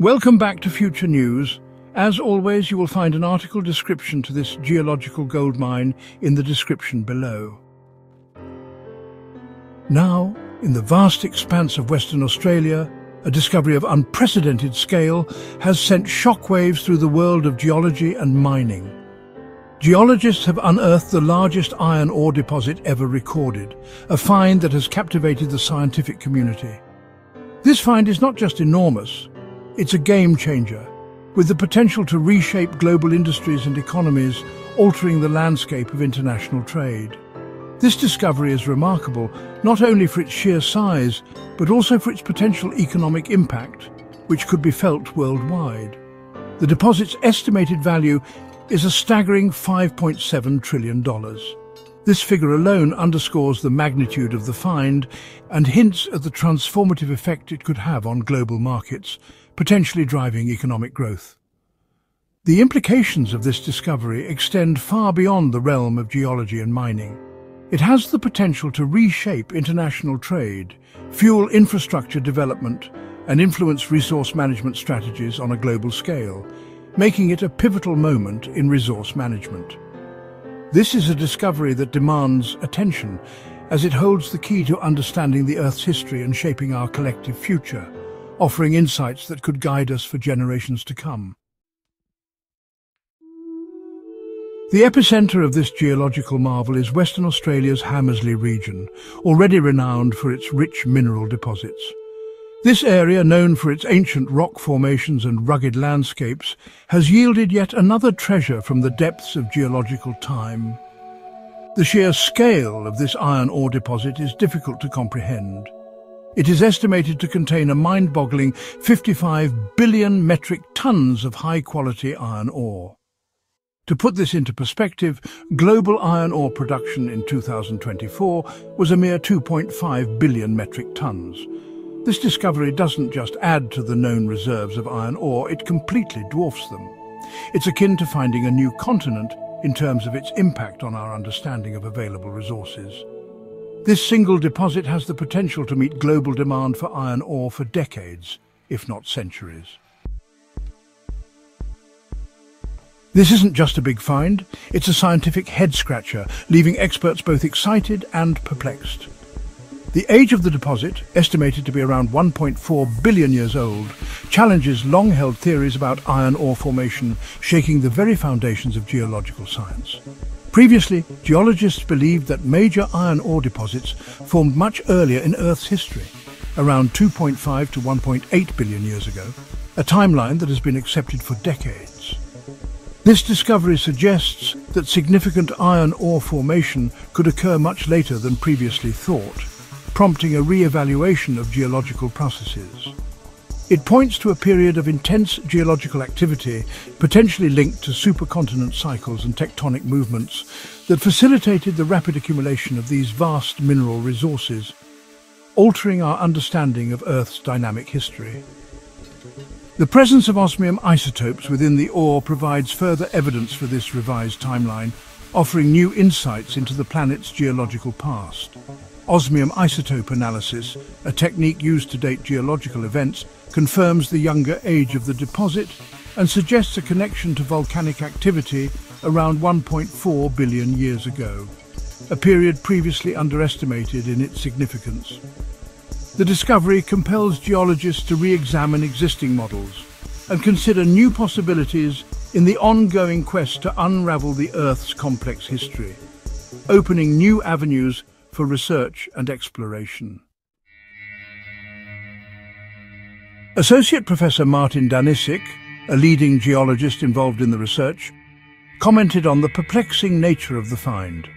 Welcome back to Future News. As always, you will find an article description to this geological gold mine in the description below. Now, in the vast expanse of Western Australia, a discovery of unprecedented scale has sent shockwaves through the world of geology and mining. Geologists have unearthed the largest iron ore deposit ever recorded, a find that has captivated the scientific community. This find is not just enormous, it's a game changer, with the potential to reshape global industries and economies, altering the landscape of international trade. This discovery is remarkable not only for its sheer size, but also for its potential economic impact, which could be felt worldwide. The deposit's estimated value is a staggering $5.7 trillion. This figure alone underscores the magnitude of the find and hints at the transformative effect it could have on global markets, potentially driving economic growth. The implications of this discovery extend far beyond the realm of geology and mining. It has the potential to reshape international trade, fuel infrastructure development, and influence resource management strategies on a global scale, making it a pivotal moment in resource management. This is a discovery that demands attention, as it holds the key to understanding the Earth's history and shaping our collective future, offering insights that could guide us for generations to come. The epicenter of this geological marvel is Western Australia's Hamersley region, already renowned for its rich mineral deposits. This area, known for its ancient rock formations and rugged landscapes, has yielded yet another treasure from the depths of geological time. The sheer scale of this iron ore deposit is difficult to comprehend. It is estimated to contain a mind-boggling 55 billion metric tons of high-quality iron ore. To put this into perspective, global iron ore production in 2024 was a mere 2.5 billion metric tons, this discovery doesn't just add to the known reserves of iron ore, it completely dwarfs them. It's akin to finding a new continent in terms of its impact on our understanding of available resources. This single deposit has the potential to meet global demand for iron ore for decades, if not centuries. This isn't just a big find, it's a scientific head-scratcher, leaving experts both excited and perplexed. The age of the deposit, estimated to be around 1.4 billion years old, challenges long-held theories about iron ore formation, shaking the very foundations of geological science. Previously, geologists believed that major iron ore deposits formed much earlier in Earth's history, around 2.5 to 1.8 billion years ago, a timeline that has been accepted for decades. This discovery suggests that significant iron ore formation could occur much later than previously thought prompting a re-evaluation of geological processes. It points to a period of intense geological activity, potentially linked to supercontinent cycles and tectonic movements, that facilitated the rapid accumulation of these vast mineral resources, altering our understanding of Earth's dynamic history. The presence of osmium isotopes within the ore provides further evidence for this revised timeline, offering new insights into the planet's geological past. Osmium isotope analysis, a technique used to date geological events, confirms the younger age of the deposit and suggests a connection to volcanic activity around 1.4 billion years ago, a period previously underestimated in its significance. The discovery compels geologists to re-examine existing models and consider new possibilities in the ongoing quest to unravel the Earth's complex history, opening new avenues for research and exploration. Associate Professor Martin Danisík, a leading geologist involved in the research, commented on the perplexing nature of the find.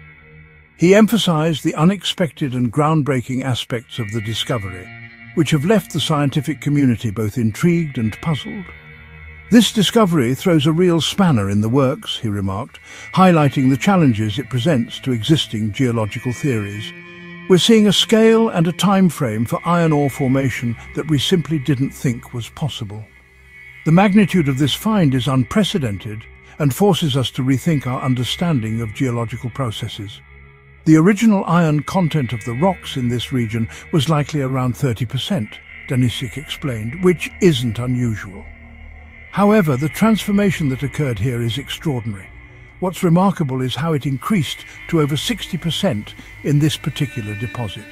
He emphasized the unexpected and groundbreaking aspects of the discovery, which have left the scientific community both intrigued and puzzled. This discovery throws a real spanner in the works, he remarked, highlighting the challenges it presents to existing geological theories. We're seeing a scale and a time frame for iron ore formation that we simply didn't think was possible. The magnitude of this find is unprecedented and forces us to rethink our understanding of geological processes. The original iron content of the rocks in this region was likely around 30%, Danisík explained, which isn't unusual. However, the transformation that occurred here is extraordinary. What's remarkable is how it increased to over 60% in this particular deposit.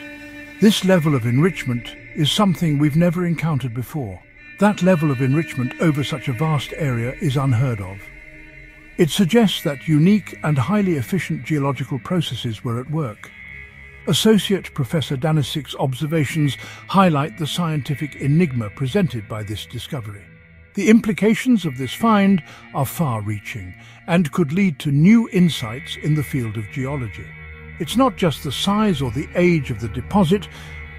This level of enrichment is something we've never encountered before. That level of enrichment over such a vast area is unheard of. It suggests that unique and highly efficient geological processes were at work. Associate Professor Danisík's observations highlight the scientific enigma presented by this discovery. The implications of this find are far-reaching and could lead to new insights in the field of geology. It's not just the size or the age of the deposit,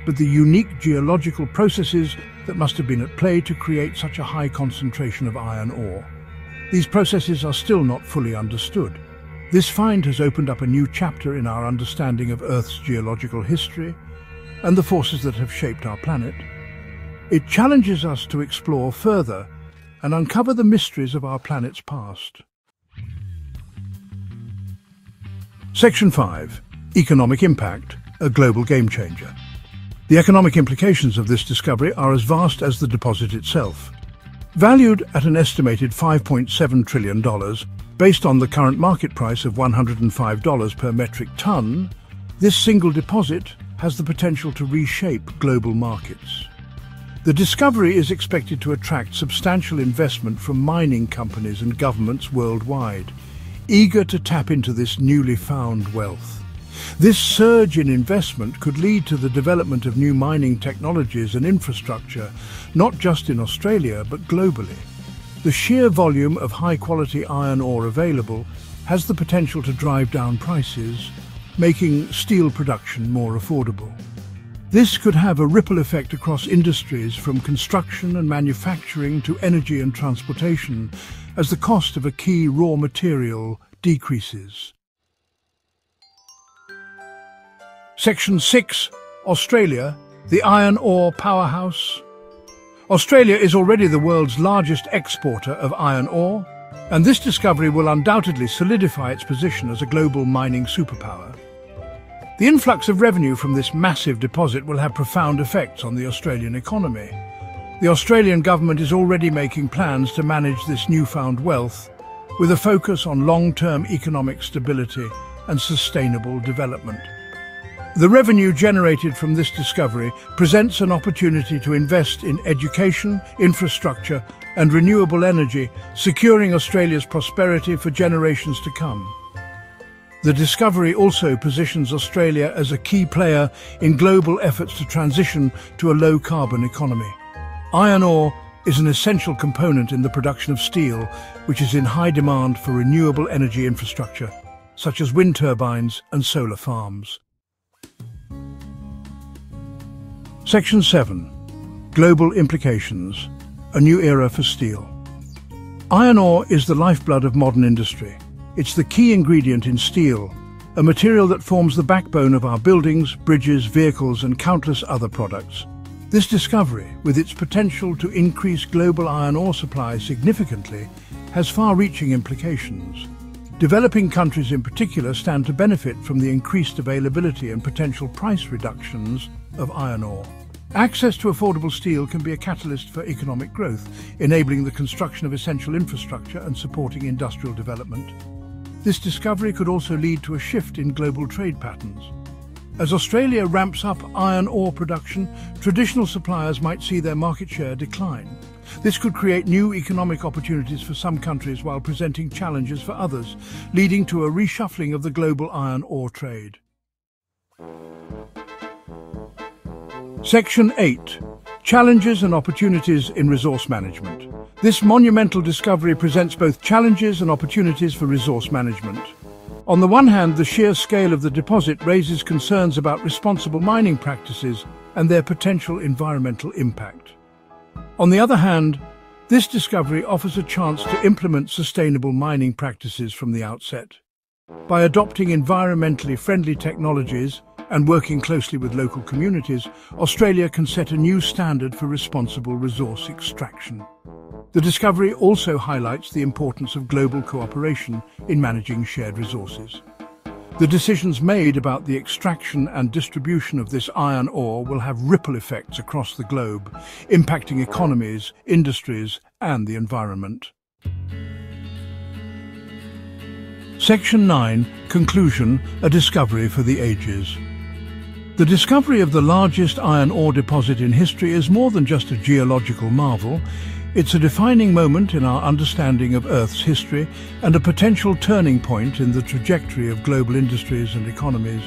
but the unique geological processes that must have been at play to create such a high concentration of iron ore. These processes are still not fully understood. This find has opened up a new chapter in our understanding of Earth's geological history and the forces that have shaped our planet. It challenges us to explore further and uncover the mysteries of our planet's past. Section 5. Economic Impact, a Global Game Changer. The economic implications of this discovery are as vast as the deposit itself. Valued at an estimated $5.7 trillion, based on the current market price of $105 per metric ton, this single deposit has the potential to reshape global markets. The discovery is expected to attract substantial investment from mining companies and governments worldwide, eager to tap into this newly found wealth. This surge in investment could lead to the development of new mining technologies and infrastructure, not just in Australia, but globally. The sheer volume of high-quality iron ore available has the potential to drive down prices, making steel production more affordable. This could have a ripple effect across industries from construction and manufacturing to energy and transportation as the cost of a key raw material decreases. Section 6, Australia, the iron ore powerhouse. Australia is already the world's largest exporter of iron ore, and this discovery will undoubtedly solidify its position as a global mining superpower. The influx of revenue from this massive deposit will have profound effects on the Australian economy. The Australian government is already making plans to manage this newfound wealth with a focus on long-term economic stability and sustainable development. The revenue generated from this discovery presents an opportunity to invest in education, infrastructure and renewable energy, securing Australia's prosperity for generations to come. The discovery also positions Australia as a key player in global efforts to transition to a low-carbon economy. Iron ore is an essential component in the production of steel, which is in high demand for renewable energy infrastructure, such as wind turbines and solar farms. Section 7. Global Implications. A New Era for Steel. Iron ore is the lifeblood of modern industry. It's the key ingredient in steel, a material that forms the backbone of our buildings, bridges, vehicles and countless other products. This discovery, with its potential to increase global iron ore supply significantly, has far-reaching implications. Developing countries in particular stand to benefit from the increased availability and potential price reductions of iron ore. Access to affordable steel can be a catalyst for economic growth, enabling the construction of essential infrastructure and supporting industrial development. This discovery could also lead to a shift in global trade patterns. As Australia ramps up iron ore production, traditional suppliers might see their market share decline. This could create new economic opportunities for some countries while presenting challenges for others, leading to a reshuffling of the global iron ore trade. Section 8. Challenges and Opportunities in Resource Management. This monumental discovery presents both challenges and opportunities for resource management. On the one hand, the sheer scale of the deposit raises concerns about responsible mining practices and their potential environmental impact. On the other hand, this discovery offers a chance to implement sustainable mining practices from the outset. By adopting environmentally friendly technologies, and working closely with local communities, Australia can set a new standard for responsible resource extraction. The discovery also highlights the importance of global cooperation in managing shared resources. The decisions made about the extraction and distribution of this iron ore will have ripple effects across the globe, impacting economies, industries and the environment. Section 9, Conclusion, a discovery for the ages. The discovery of the largest iron ore deposit in history is more than just a geological marvel. It's a defining moment in our understanding of Earth's history and a potential turning point in the trajectory of global industries and economies.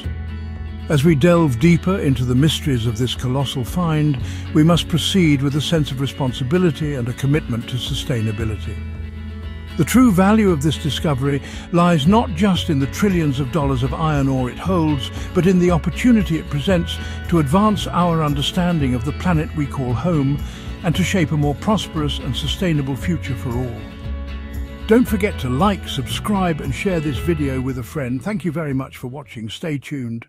As we delve deeper into the mysteries of this colossal find, we must proceed with a sense of responsibility and a commitment to sustainability. The true value of this discovery lies not just in the trillions of dollars of iron ore it holds, but in the opportunity it presents to advance our understanding of the planet we call home and to shape a more prosperous and sustainable future for all. Don't forget to like, subscribe and share this video with a friend. Thank you very much for watching. Stay tuned.